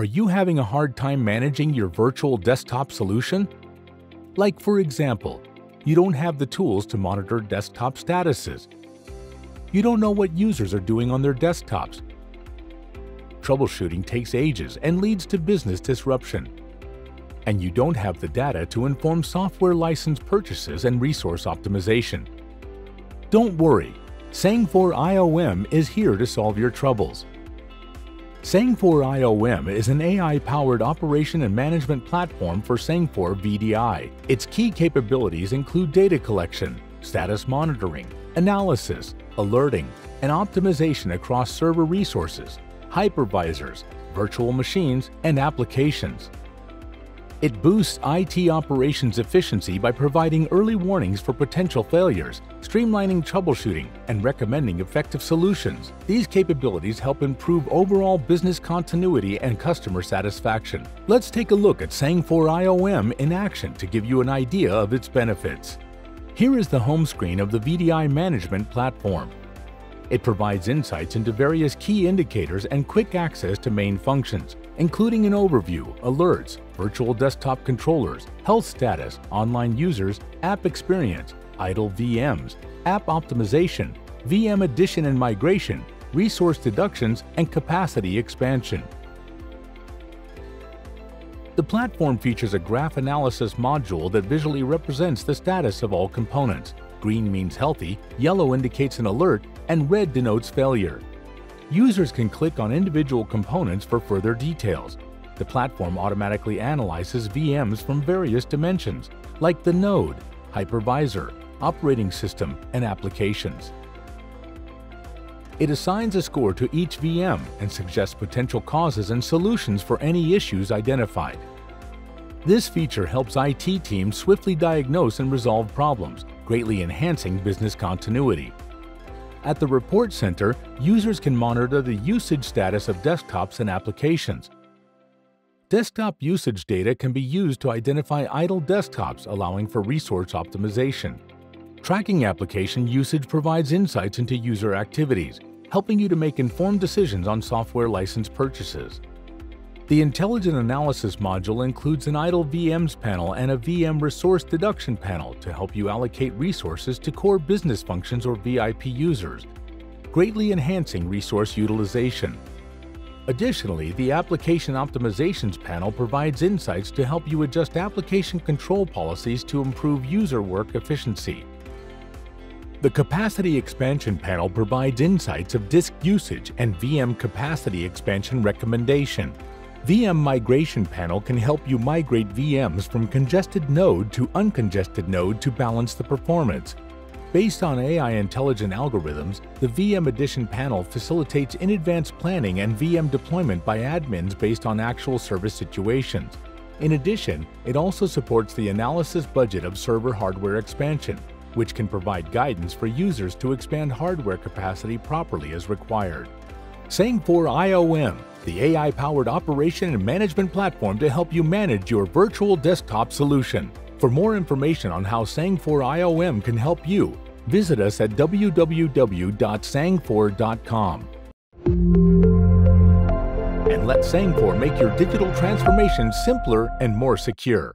Are you having a hard time managing your virtual desktop solution? Like, for example, you don't have the tools to monitor desktop statuses. You don't know what users are doing on their desktops. Troubleshooting takes ages and leads to business disruption. And you don't have the data to inform software license purchases and resource optimization. Don't worry, Sangfor IOM is here to solve your troubles. Sangfor IOM is an AI-powered operation and management platform for Sangfor VDI. Its key capabilities include data collection, status monitoring, analysis, alerting, and optimization across server resources, hypervisors, virtual machines, and applications. It boosts IT operations efficiency by providing early warnings for potential failures, streamlining troubleshooting, and recommending effective solutions. These capabilities help improve overall business continuity and customer satisfaction. Let's take a look at Sangfor IOM in action to give you an idea of its benefits. Here is the home screen of the VDI management platform. It provides insights into various key indicators and quick access to main functions, including an overview, alerts, virtual desktop controllers, health status, online users, app experience, idle VMs, app optimization, VM addition and migration, resource deductions, and capacity expansion. The platform features a graph analysis module that visually represents the status of all components. Green means healthy, yellow indicates an alert, and red denotes failure. Users can click on individual components for further details. The platform automatically analyzes VMs from various dimensions, like the node, hypervisor, operating system, and applications. It assigns a score to each VM and suggests potential causes and solutions for any issues identified. This feature helps IT teams swiftly diagnose and resolve problems, greatly enhancing business continuity. At the Report Center, users can monitor the usage status of desktops and applications. Desktop usage data can be used to identify idle desktops, allowing for resource optimization. Tracking application usage provides insights into user activities, helping you to make informed decisions on software license purchases. The Intelligent Analysis module includes an idle VMs panel and a VM resource deduction panel to help you allocate resources to core business functions or VIP users, greatly enhancing resource utilization. Additionally, the Application Optimizations panel provides insights to help you adjust application control policies to improve user work efficiency. The Capacity Expansion panel provides insights of disk usage and VM capacity expansion recommendation. VM Migration Panel can help you migrate VMs from congested node to uncongested node to balance the performance. Based on AI intelligent algorithms, the VM Addition panel facilitates in advance planning and VM deployment by admins based on actual service situations. In addition, it also supports the analysis budget of server hardware expansion, which can provide guidance for users to expand hardware capacity properly as required. Sangfor IOM the AI-powered operation and management platform to help you manage your virtual desktop solution. For more information on how Sangfor IOM can help you, visit us at www.sangfor.com. And let Sangfor make your digital transformation simpler and more secure.